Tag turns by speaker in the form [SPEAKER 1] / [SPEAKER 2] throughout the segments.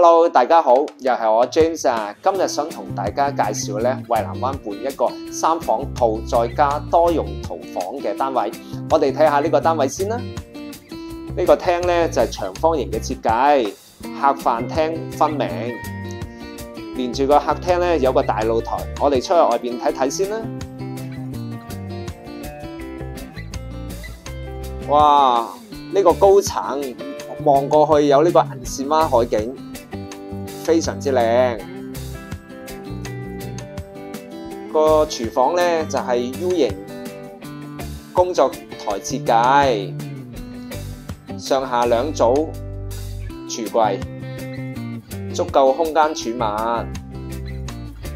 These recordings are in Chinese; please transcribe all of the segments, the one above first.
[SPEAKER 1] Hello，大家好，又係我 James 啊！今日想同大家介紹咧，蔚藍灣畔一個三房套再加多用途房嘅單位。我哋睇下呢個單位先啦。呢個廳咧就係長方形嘅設計，客飯廳分明。連住個客廳咧有個大露台，我哋出去外边睇睇先啦。哇！呢個高層望過去有呢個銀線灣海景，非常之靚。個廚房咧就係 U 型工作台設計，上下兩組櫥櫃，足夠空間儲物。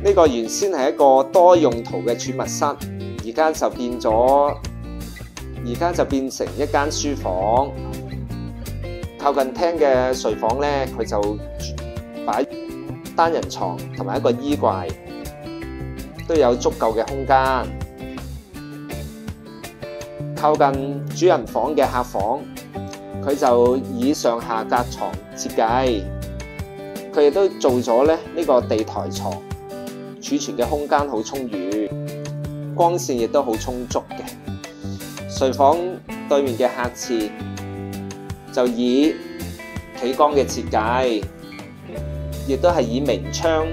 [SPEAKER 1] 呢個原先係一個多用途嘅儲物室，而家就變咗。而家就變成一間書房，靠近廳嘅睡房咧，佢就擺單人床同埋一個衣櫃，都有足夠嘅空間。靠近主人房嘅客房，佢就以上下格床設計，佢亦都做咗咧呢個地台床，儲存嘅空間好充裕，光線亦都好充足嘅。睡房對面嘅客廁就以企缸嘅設計，亦都係以明窗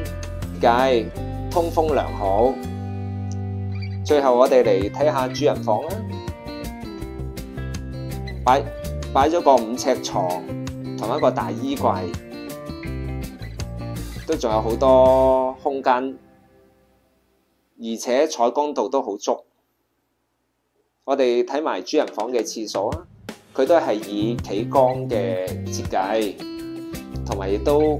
[SPEAKER 1] 計，通風良好。最後我哋嚟睇下主人房啦，擺擺咗個五尺床同一個大衣櫃，都仲有好多空間，而且採光度都好足。我哋睇埋主人房嘅廁所啊，佢都係以企缸嘅設計，同埋亦都